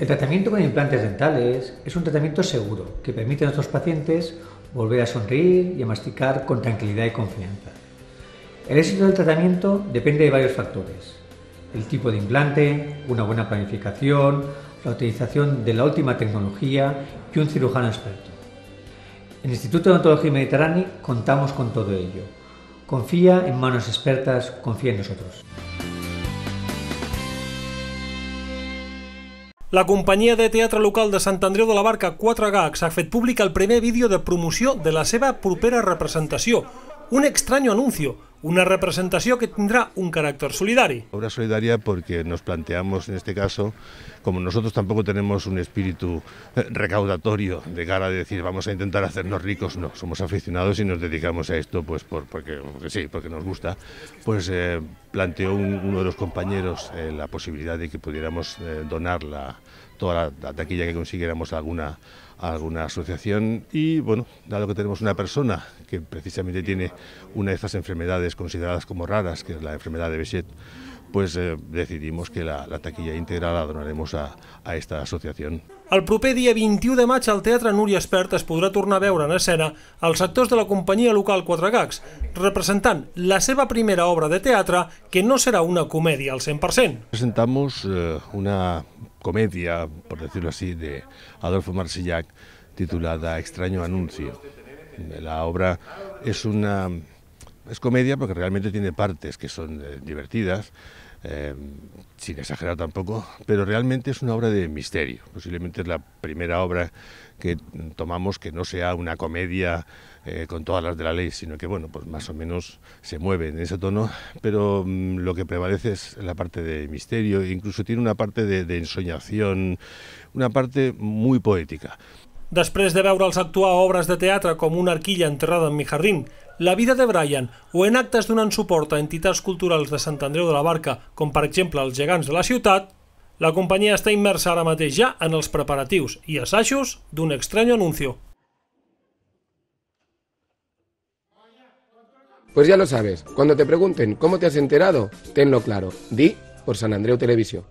El tratamiento con implantes dentales es un tratamiento seguro que permite a nuestros pacientes volver a sonreír y a masticar con tranquilidad y confianza. El éxito del tratamiento depende de varios factores. El tipo de implante, una buena planificación, la utilización de la última tecnología y un cirujano experto. En el Instituto de Odontología Mediterránea contamos con todo ello. Confía en manos expertas, confía en nosotros. La companyia de teatre local de Sant Andreu de la Barca 4 Gags ha fet públic el primer vídeo de promoció de la seva propera representació, un extraño anuncio, una representación que tendrá un carácter solidario. Obra solidaria porque nos planteamos en este caso, como nosotros tampoco tenemos un espíritu eh, recaudatorio de cara a decir vamos a intentar hacernos ricos, no, somos aficionados y nos dedicamos a esto pues por, porque, sí, porque nos gusta, pues eh, planteó uno de los compañeros eh, la posibilidad de que pudiéramos donar la, toda la, taquilla que consiguiéramos alguna alguna asociación y bueno, dado que tenemos una persona que precisamente tiene una de estas enfermedades consideradas como raras, que es la enfermedad de Bechet, pues eh, decidimos que la, la taquilla íntegra la donaremos a, a esta associació. El proper dia 21 de maig al Teatre Núria Espert es podrà tornar a veure en escena els actors de la companyia local Quatre Gags, representant la seva primera obra de teatre, que no serà una comèdia al 100%. Presentamos eh, una comedia, por decirlo así, de Adolfo Marsillac, titulada Extraño Anuncio. La obra es una es comedia porque realmente tiene partes que son eh, divertidas, eh, sin exagerar tampoco, pero realmente es una obra de misterio. Posiblemente es la primera obra que tomamos que no sea una comedia eh, con todas las de la ley, sino que bueno, pues más o menos se mueve en ese tono, pero mm, lo que prevalece es la parte de misterio, incluso tiene una parte de, de ensoñación, una parte muy poética. Després de veure'ls actuar obres de teatre com Una arquilla enterrada en mi jardín, La vida de Brian o en actes donant suport a entitats culturals de Sant Andreu de la Barca, com per exemple els gegants de la ciutat, la companyia està immersa ara mateix ja en els preparatius i assajos d'un estrany anuncio. Pues ya lo sabes, cuando te pregunten cómo te has enterado, tenlo claro. Di por San Andreu Televisión.